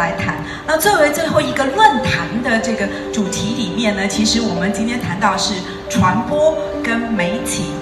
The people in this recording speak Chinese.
来谈。那作为最后一个论坛的这个主题里面呢其实我们今天谈到是传播跟媒体